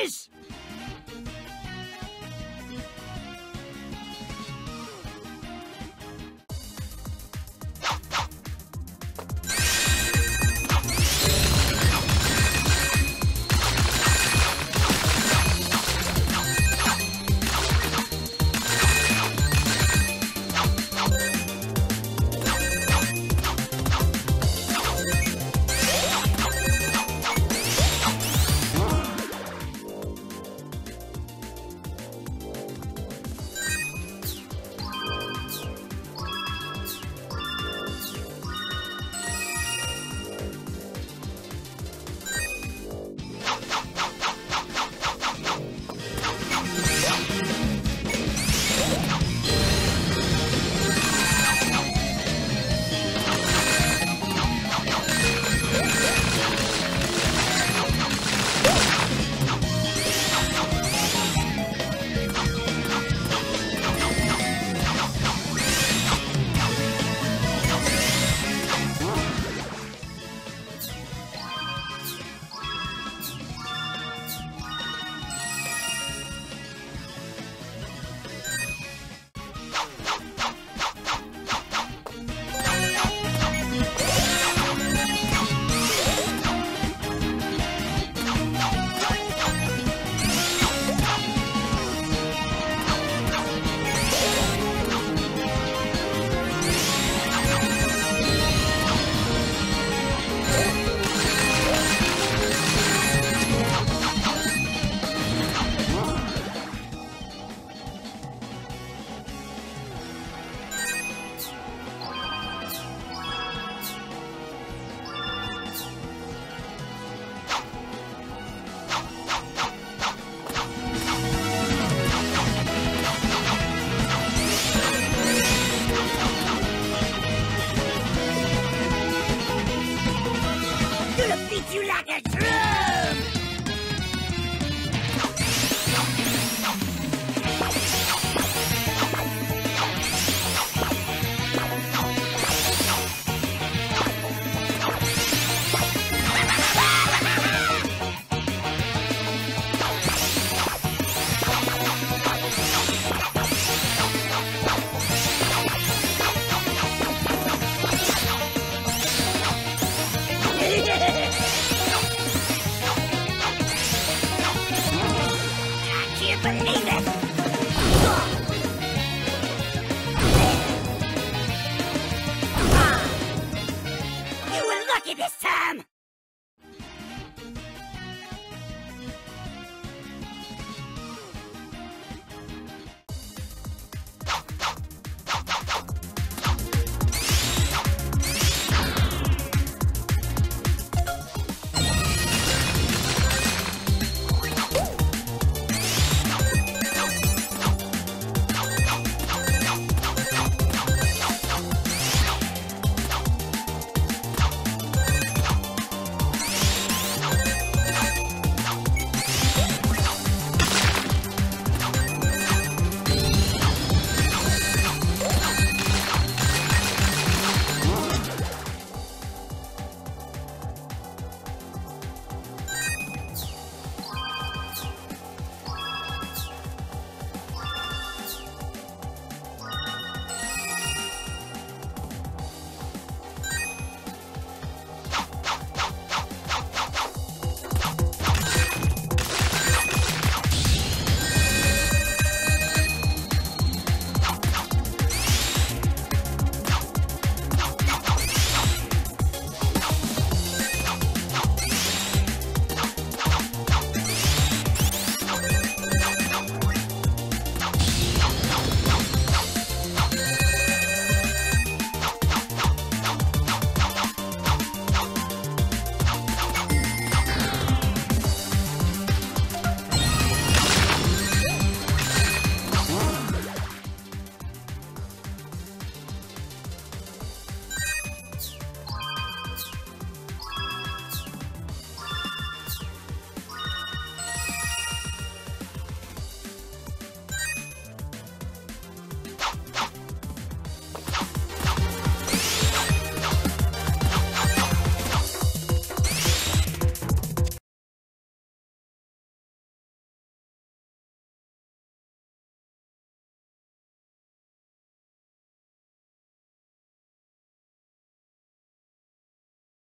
Why, this time.